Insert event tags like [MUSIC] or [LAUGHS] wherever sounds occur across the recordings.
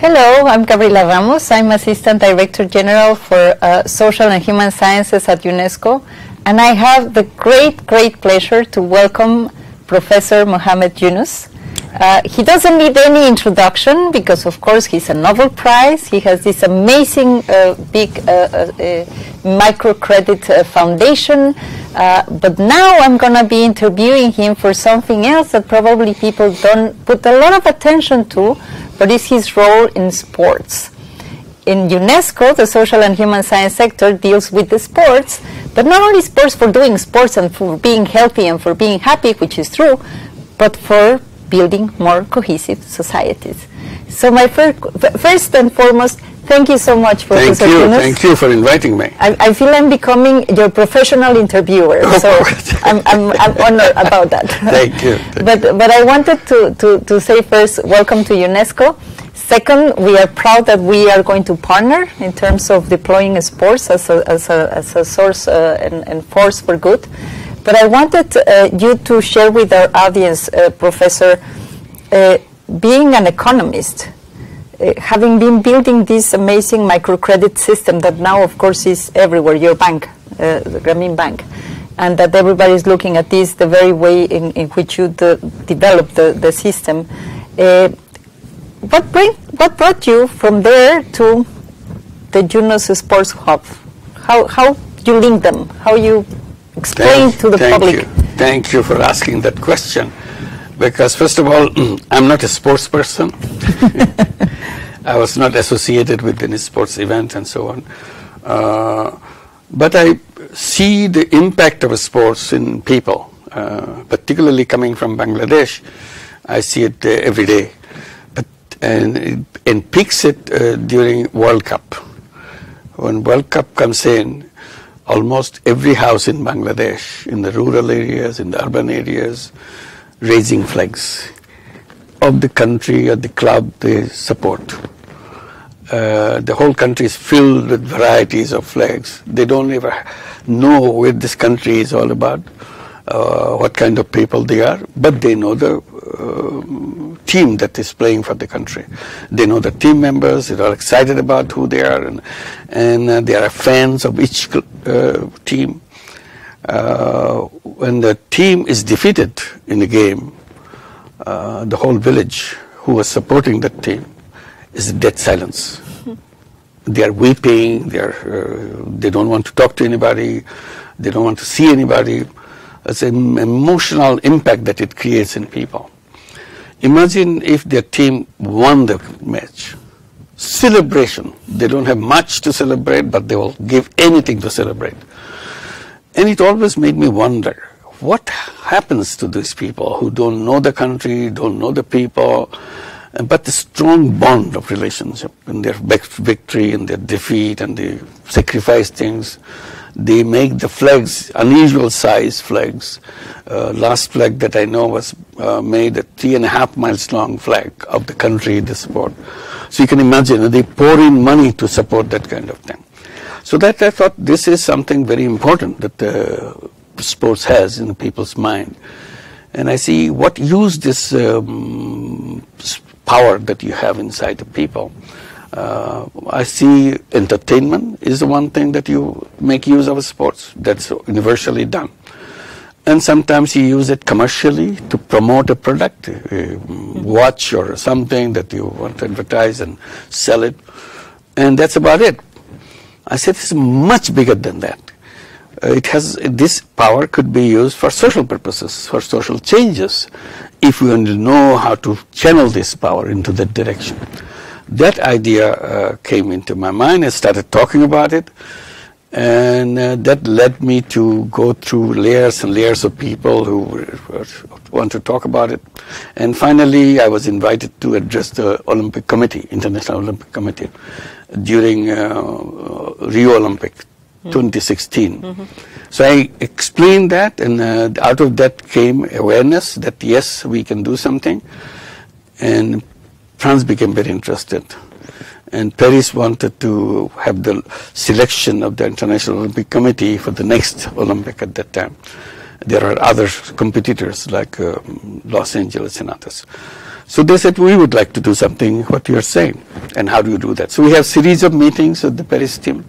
Hello, I'm Gabriela Ramos. I'm Assistant Director General for uh, Social and Human Sciences at UNESCO. And I have the great, great pleasure to welcome Professor Muhammad Yunus. Uh, he doesn't need any introduction because, of course, he's a Nobel Prize. He has this amazing uh, big uh, uh, uh microcredit uh, foundation. but now I'm going to be interviewing him for something else that probably people don't put a lot of attention to, but is his role in sports. In UNESCO, the social and human science sector deals with the sports, but not only sports for doing sports and for being healthy and for being happy, which is true, but for building more cohesive societies. So my fir first and foremost, thank you so much for thank you, Thank you for inviting me. I, I, feel I'm becoming your professional interviewer, [LAUGHS] oh, so I'm, I'm, I'm, honored about that. [LAUGHS] thank you. Thank [LAUGHS] but, but I wanted to, to, to say first, welcome to UNESCO. Second, we are proud that we are going to partner in terms of deploying sports as a, as a, as a source uh, and, and force for good. But I wanted uh, you to share with our audience, uh, Professor, uh, being an economist, having been building this amazing microcredit system that now, of course, is everywhere, your bank, uh, the Grameen Bank, and that everybody is looking at this the very way in, in which you de developed the, the system. Uh, what, bring, what brought you from there to the Yunus Sports Hub? How, how you link them? How you explain thank, to the thank public? You. Thank you for asking that question. Because first of all, [CLEARS THROAT] I'm not a sports person. [LAUGHS] I was not associated with any sports event and so on. Uh, but I see the impact of sports in people, uh, particularly coming from Bangladesh. I see it uh, every day. But, and, and peaks it uh, during World Cup. When World Cup comes in, almost every house in Bangladesh, in the rural areas, in the urban areas, raising flags of the country or the club they support. Uh, the whole country is filled with varieties of flags. They don't ever know what this country is all about, uh, what kind of people they are, but they know the uh, team that is playing for the country. They know the team members, they are excited about who they are, and, and uh, they are fans of each uh, team. Uh, when the team is defeated in a game, uh, the whole village who was supporting that team is dead silence. [LAUGHS] they are weeping, they, are, uh, they don't want to talk to anybody, they don't want to see anybody. It's an emotional impact that it creates in people. Imagine if their team won the match. Celebration. They don't have much to celebrate, but they will give anything to celebrate. And it always made me wonder, what happens to these people who don't know the country, don't know the people, but the strong bond of relationship in their victory and their defeat and they sacrifice things. They make the flags, unusual size flags. Uh, last flag that I know was uh, made a three and a half miles long flag of the country they support. So you can imagine they pour in money to support that kind of thing. So that I thought this is something very important that uh, sports has in the people's mind. And I see what use this um, power that you have inside the people. Uh, I see entertainment is the one thing that you make use of sports. That's universally done. And sometimes you use it commercially to promote a product, a watch or something that you want to advertise and sell it. And that's about it. I said it's much bigger than that. Uh, it has this power could be used for social purposes, for social changes, if we only know how to channel this power into that direction. That idea uh, came into my mind. I started talking about it, and uh, that led me to go through layers and layers of people who want to talk about it. And finally, I was invited to address the Olympic Committee, International Olympic Committee, during uh, Rio Olympic 2016. Mm -hmm. So I explained that, and uh, out of that came awareness that yes, we can do something. And France became very interested. And Paris wanted to have the selection of the International Olympic Committee for the next Olympic at that time. There are other competitors like uh, Los Angeles and others. So they said, we would like to do something what you're saying. And how do you do that? So we have series of meetings with the Paris team.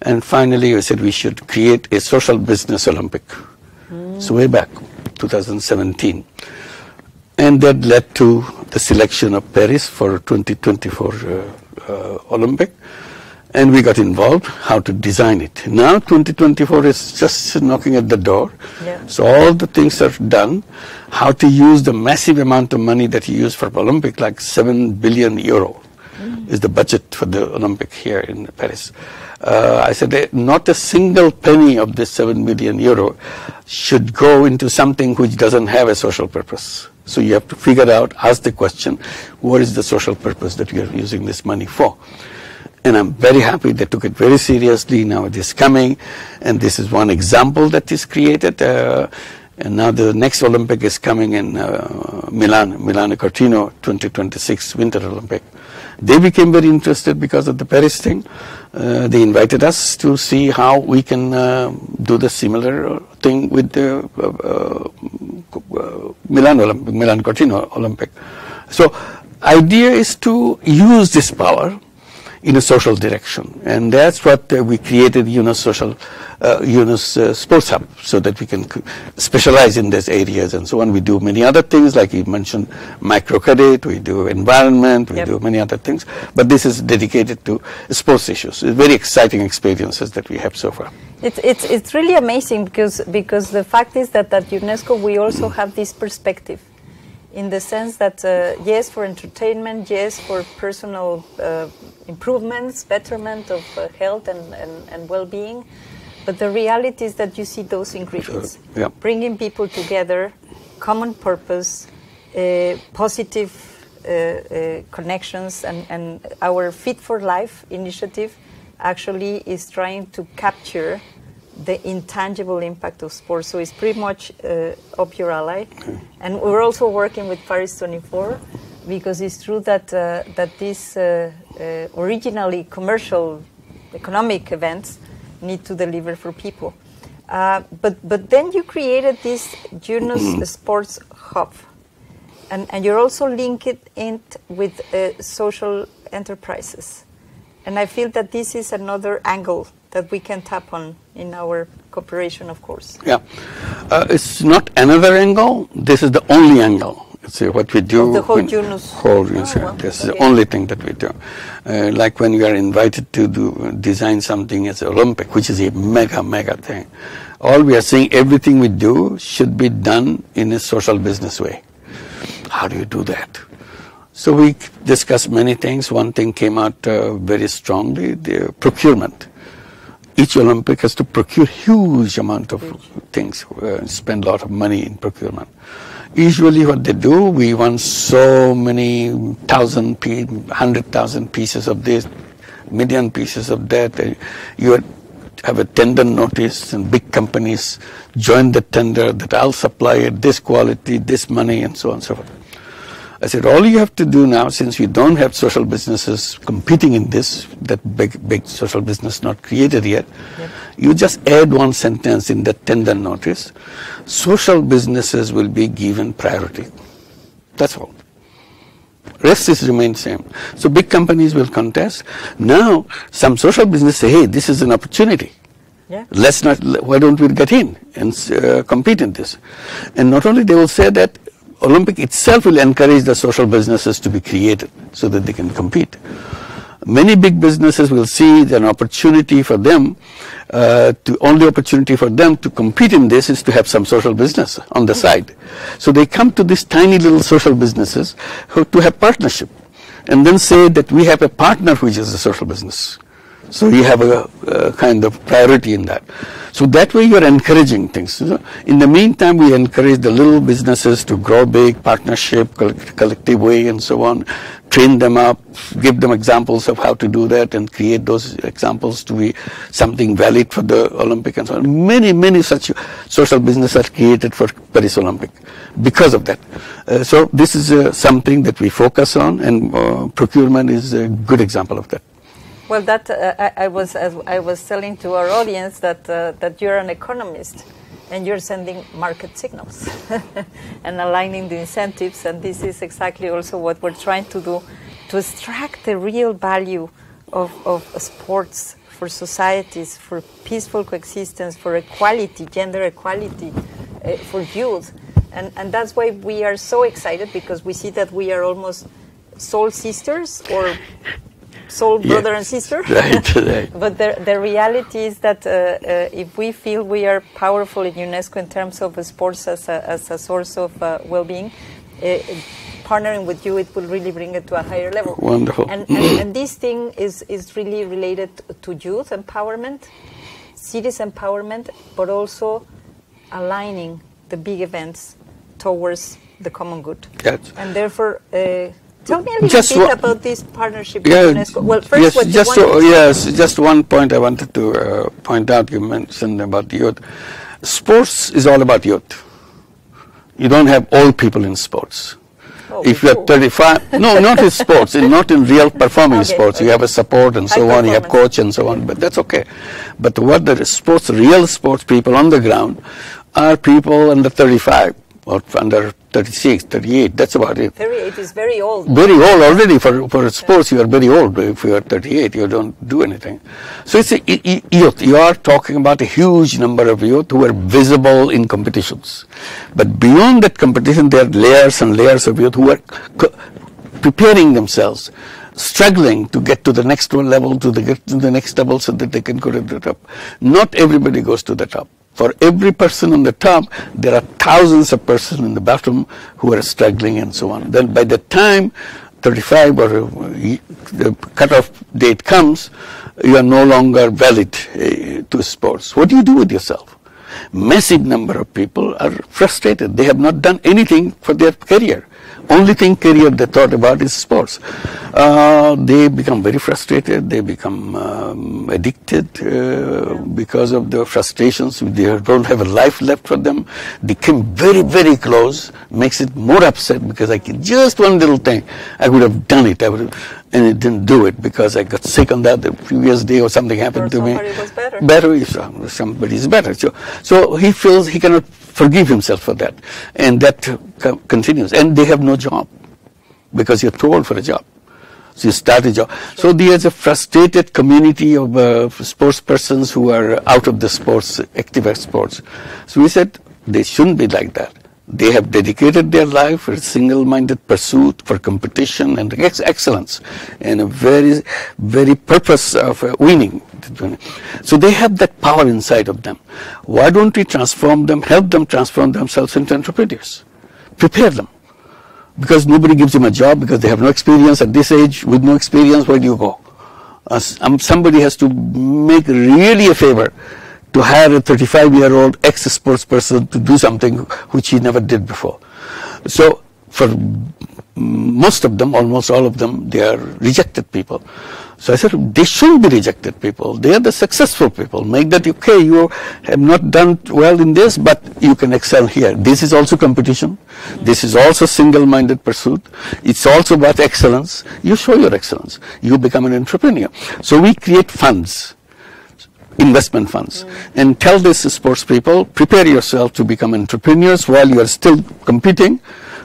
And finally, we said we should create a social business Olympic. Mm. So way back, 2017. And that led to the selection of Paris for 2024 uh, uh, Olympic and we got involved how to design it. Now 2024 is just knocking at the door. Yeah. So all the things are done. How to use the massive amount of money that you use for Olympic, like 7 billion euro mm. is the budget for the Olympic here in Paris. Uh, I said not a single penny of this 7 billion euro should go into something which doesn't have a social purpose. So you have to figure out, ask the question, what is the social purpose that we are using this money for? And I'm very happy they took it very seriously. Now it is coming, and this is one example that is created. Uh, and now the next Olympic is coming in uh, Milan, Milano Cortina 2026 Winter Olympic. They became very interested because of the Paris thing. Uh, they invited us to see how we can uh, do the similar thing with the uh, uh, Milan Olympic, Milan Cortina Olympic. So idea is to use this power in a social direction. And that's what uh, we created Yunus Social, uh, Yunus uh, Sports Hub, so that we can specialize in these areas and so on. We do many other things, like you mentioned, microcredit, we do environment, we yep. do many other things. But this is dedicated to sports issues. It's very exciting experiences that we have so far. It's, it's, it's really amazing because, because the fact is that at UNESCO we also have this perspective in the sense that uh, yes, for entertainment, yes, for personal uh, improvements, betterment of uh, health and, and, and well-being, but the reality is that you see those ingredients, sure. yeah. bringing people together, common purpose, uh, positive uh, uh, connections, and, and our Fit for Life initiative actually is trying to capture the intangible impact of sports. So it's pretty much uh, up your alley. And we're also working with Paris 24 because it's true that uh, that these uh, uh originally commercial economic events need to deliver for people. Uh, but but then you created this Yunus [CLEARS THROAT] Sports Hub, and and you're also linked it with uh, social enterprises, and I feel that this is another angle that we can tap on in our cooperation, of course. Yeah, uh, it's not another angle. This is the only angle. It's uh, what we do. Of the whole Yunus. Whole Yunus. Oh, well, this okay. is the only thing that we do. Uh, like when you are invited to do design something as Olympic, which is a mega mega thing. All we are saying, everything we do should be done in a social business way. How do you do that? So we discussed many things. One thing came out uh, very strongly: the procurement each Olympic has to procure huge amount of things, uh, spend a lot of money in procurement. Usually what they do, we want so many thousand, hundred thousand pieces of this, million pieces of that. Uh, you have a tender notice and big companies join the tender that I'll supply it, this quality, this money and so on and so forth. I said, all you have to do now, since we don't have social businesses competing in this, that big, big social business not created yet, yep. you just add one sentence in that tender notice. Social businesses will be given priority. That's all. Rest is remain same. So big companies will contest. Now, some social business say, hey, this is an opportunity. Yeah. Let's not, why don't we get in and uh, compete in this? And not only they will say that Olympic itself will encourage the social businesses to be created so that they can compete. Many big businesses will see that an opportunity for them, uh, to only opportunity for them to compete in this is to have some social business on the side. So they come to these tiny little social businesses who, to have partnership and then say that we have a partner which is a social business. So you have a, a, kind of priority in that. So that way you're encouraging things. In the meantime, we encourage the little businesses to grow big, partnership, collective way, and so on. Train them up, give them examples of how to do that, and create those examples to be something valid for the Olympic and so on. Many, many such social businesses are created for Paris Olympic because of that. Uh, so this is uh, something that we focus on, and uh, procurement is a good example of that. Well, that uh, I, I, was I was telling to our audience that uh, that you're an economist, and you're sending market signals [LAUGHS] and aligning the incentives. And this is exactly also what we're trying to do to extract the real value of, of sports for societies, for peaceful coexistence, for equality, gender equality, uh, for youth. And, and that's why we are so excited because we see that we are almost soul sisters or soul brother and sister. [LAUGHS] Right, right. [LAUGHS] but the, the reality is that uh, uh, if we feel we are powerful in UNESCO in terms of sports as a, as a source of uh, well-being, uh, partnering with you, it will really bring it to a higher level. Wonderful. And, and, [CLEARS THROAT] and this thing is, is really related to youth empowerment, cities empowerment, but also aligning the big events towards the common good. Yes. And therefore, uh, Tell me a little Just bit about this partnership Yeah, with UNESCO. Well, first, yes, what just yes, just one point I wanted to uh, point out. You mentioned about youth. Sports is all about youth. You don't have old people in sports. Oh, if you're 35, no, not in sports, in, not in real [LAUGHS] performing Okay, sports. You have a support and so High on, you have coach and so on, but that's okay. But what the sports, real sports people on the ground are people under 35 or under 36, 38, that's about it. 38 is very old. Very old already for, for sports. You are very old. If you are 38, you don't do anything. So it's a, youth. You are talking about a huge number of youth who are visible in competitions. But beyond that competition, there are layers and layers of youth who are co- preparing themselves, struggling to get to the next one level, to the get to the next level, so that they can go to the top. Not everybody goes to the top. For every person on the top, there are thousands of persons in the bottom who are struggling and so on. Then by the time 35 or uh, the cutoff date comes, you are no longer valid uh, to sports. What do you do with yourself? Massive number of people are frustrated. They have not done anything for their career. Only thing career they thought about is sports. Uh, they become very frustrated. They become um, addicted uh, because of the frustrations. They don't have a life left for them. They came very, very close. Makes it more upset because I can just one little thing. I would have done it. I would have, and I didn't do it because I got sick on that the previous day or something happened to me. somebody was better. Better if some- somebody is better. So, so he feels he cannot forgive himself for that, and that co- continues. And they have no job because you're too old for a job. So you start a job. So there's a frustrated community of uh, sports persons who are out of the sports, active sports. So we said they shouldn't be like that. They have dedicated their life for a single-minded pursuit for competition and ex- excellence, and a very, very purpose of uh, winning. So they have that power inside of them. Why don't we transform them, help them transform themselves into entrepreneurs? Prepare them because nobody gives them a job because they have no experience at this age. With no experience, where do you go? Uh, um, somebody has to make really a favor to hire a 35 year old ex sports person to do something which he never did before. So, for most of them, almost all of them, they are rejected people. So I said, they shouldn't be rejected people. They are the successful people. Make that okay. You have not done well in this, but you can excel here. This is also competition. This is also single-minded pursuit. It's also about excellence. You show your excellence. You become an entrepreneur. So we create funds investment funds and tell these sports people prepare yourself to become entrepreneurs while you are still competing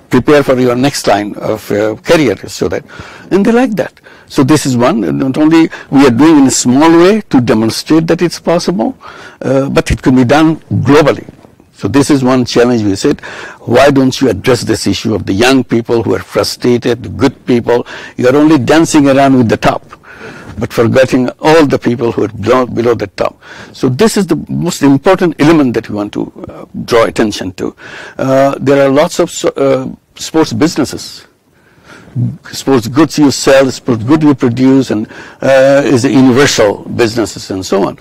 prepare for your next line of uh, career so that and they like that. So this is one not only we are doing in a small way to demonstrate that it's possible uh, but it can be done globally. So this is one challenge we said, why don't you address this issue of the young people who are frustrated, good people, you are only dancing around with the top, but forgetting all the people who are below, below the top. So this is the most important element that we want to uh, draw attention to. Uh, there are lots of uh, sports businesses sports goods you sell, sports goods you produce, and uh, is a universal businesses and so on.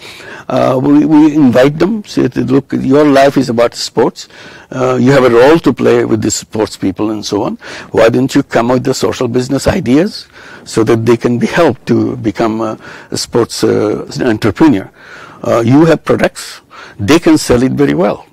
Uh, we, we invite them, say, look, your life is about sports. Uh, you have a role to play with the sports people and so on. Why don't you come up with the social business ideas so that they can be helped to become a, a sports uh, entrepreneur? Uh, you have products, they can sell it very well.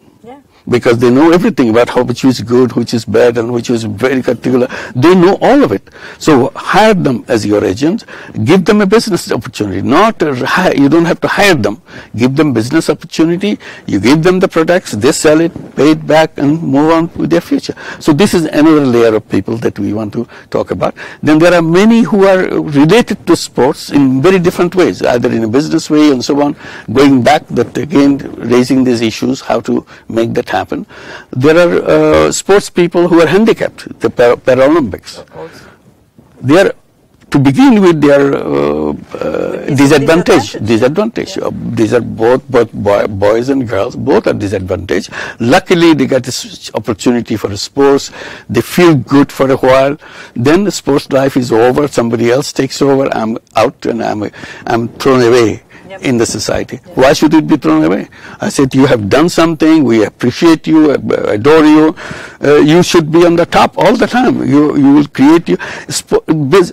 Because they know everything about how which is good, which is bad, and which is very particular. They know all of it. So hire them as your agents. Give them a business opportunity. Not uh, hire, you don't have to hire them. Give them business opportunity. You give them the products. They sell it, pay it back, and move on with their future. So this is another layer of people that we want to talk about. Then there are many who are related to sports in very different ways, either in a business way and so on. Going back, that again raising these issues, how to make that happen. There are uh, sports people who are handicapped, the Par- Paralympics. They are to begin with, they are uh, uh, disadvantage. Disadvantage. Uh, these are both both boy, boys and girls. Both are disadvantaged. Luckily, they get this opportunity for sports. They feel good for a while. Then the sports life is over. Somebody else takes over. I'm out and I'm I'm thrown away in the society. Why should it be thrown away? I said, you have done something, we appreciate you, adore you, uh, you should be on the top all the time. You, you will create, you,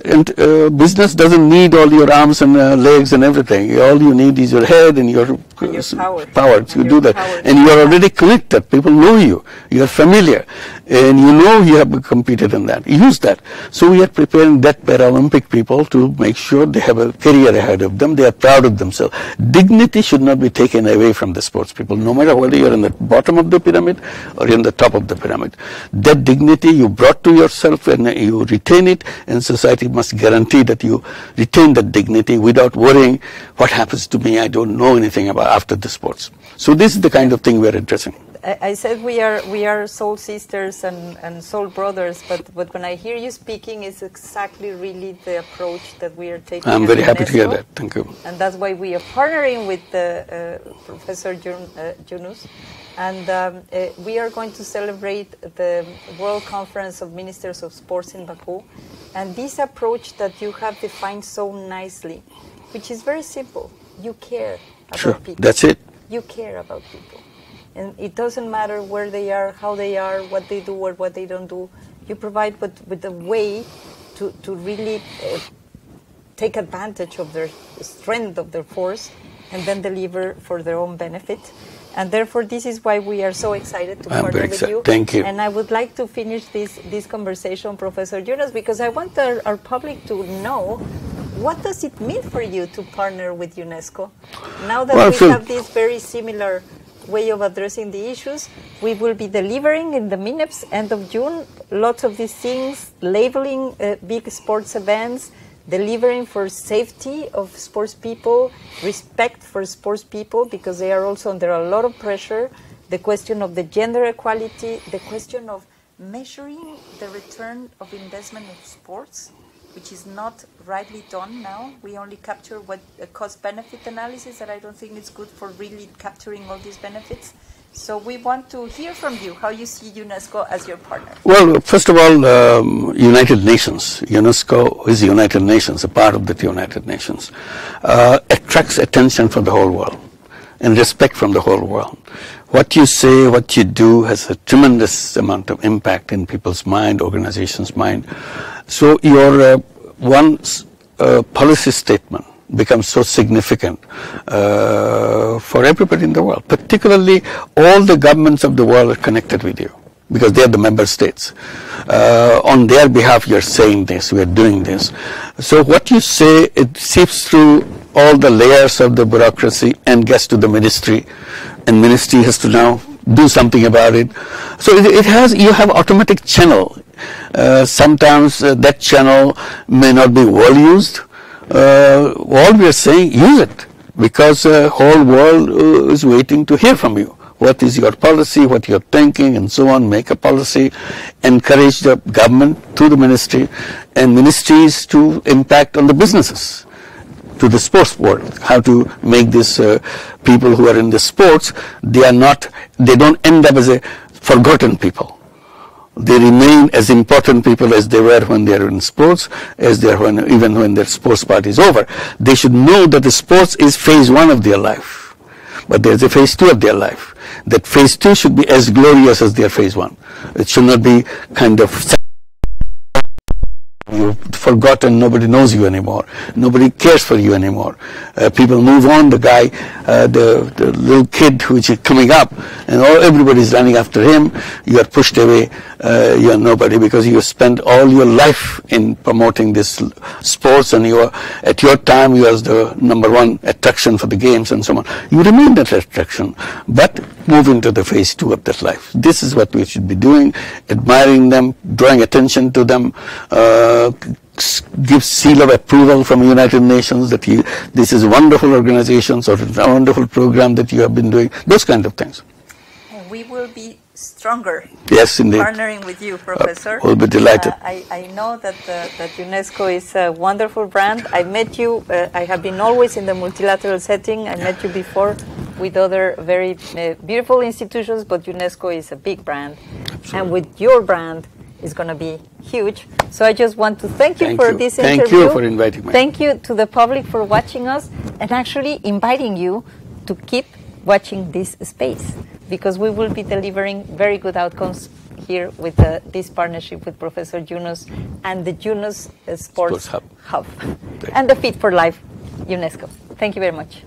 and, uh, business doesn't need all your arms and uh, legs and everything. All you need is your head and your, and your power. power to do that. And you are already connected. People know you. You are familiar. And you know you have competed in that. Use that. So we are preparing that Paralympic people to make sure they have a career ahead of them. They are proud of themselves. Dignity should not be taken away from the sports people, no matter whether you're in the bottom of the pyramid or in the top of the pyramid. That dignity you brought to yourself and you retain it, and society must guarantee that you retain that dignity without worrying what happens to me. I don't know anything about after the sports. So this is the kind of thing we're addressing. I said we are we are soul sisters and, and soul brothers, but, but when I hear you speaking, it's exactly really the approach that we are taking. I'm very happy to hear that. Thank you. And that's why we are partnering with uh, Professor Jun, uh, Yunus, and um, uh, we are going to celebrate the World Conference of Ministers of Sports in Baku, and this approach that you have defined so nicely, which is very simple. You care about sure. people. That's it. You care about people and it doesn't matter where they are, how they are, what they do or what they don't do. You provide with, with a way to, to really uh, take advantage of their strength, of their force, and then deliver for their own benefit. And therefore, this is why we are so excited to I'm partner with you. Thank you. And I would like to finish this, this conversation, Professor Yunus, because I want our, our public to know what does it mean for you to partner with UNESCO? Now that well, we have this very similar way of addressing the issues. We will be delivering in the MINEPS end of June lots of these things, labeling uh, big sports events, delivering for safety of sports people, respect for sports people because they are also under a lot of pressure, the question of the gender equality, the question of measuring the return of investment in sports which is not rightly done now. We only capture what a cost benefit analysis that I don't think is good for really capturing all these benefits. So we want to hear from you how you see UNESCO as your partner. Well, first of all, um, United Nations. UNESCO is United Nations, a part of the United Nations. Uh, attracts attention from the whole world and respect from the whole world. What you say, what you do has a tremendous amount of impact in people's mind, organizations' mind. So your uh, one uh, policy statement becomes so significant uh, for everybody in the world. Particularly, all the governments of the world are connected with you because they are the member states. Uh, on their behalf, you're saying this, we are doing this. So what you say, it seeps through all the layers of the bureaucracy and gets to the ministry, and ministry has to now do something about it. So it, it has, you have automatic channel. Uh, sometimes uh, that channel may not be well used. Uh, all we are saying, use it because the whole world uh, is waiting to hear from you what is your policy, what you're thinking, and so on. Make a policy, encourage the government through the ministry and ministries to impact on the businesses to the sports world, how to make these uh, people who are in the sports, they are not, they don't end up as a forgotten people. They remain as important people as they were when they are in sports, as they are when, even when their sports part is over. They should know that the sports is phase one of their life. But there's a phase two of their life. That phase two should be as glorious as their phase one. It should not be kind of You've forgotten. Nobody knows you anymore. Nobody cares for you anymore. Uh, people move on. The guy, uh, the, the little kid who is coming up, and all everybody's running after him. You are pushed away. Uh, you are nobody because you spent all your life in promoting this sports, and you are at your time you was the number one attraction for the games and so on. You remain that attraction, but move into the phase two of that life. This is what we should be doing: admiring them, drawing attention to them. Uh, give seal of approval from United Nations that you, this is a wonderful organization or a wonderful program that you have been doing, those kind of things. We will be stronger. Yes, indeed. Partnering with you, Professor. Uh, we'll be delighted. Uh, I, I know that, uh, that UNESCO is a wonderful brand. I met you, uh, I have been always in the multilateral setting. I met you before with other very uh, beautiful institutions, but UNESCO is a big brand. Absolutely. And with your brand, is going to be huge. So I just want to thank you thank for you. this thank interview. Thank you for inviting me. Thank you to the public for watching us and actually inviting you to keep watching this space because we will be delivering very good outcomes here with uh, this partnership with Professor Yunus and the Yunus uh, Sports, Sports Hub, Hub. and the Fit for Life UNESCO. Thank you very much.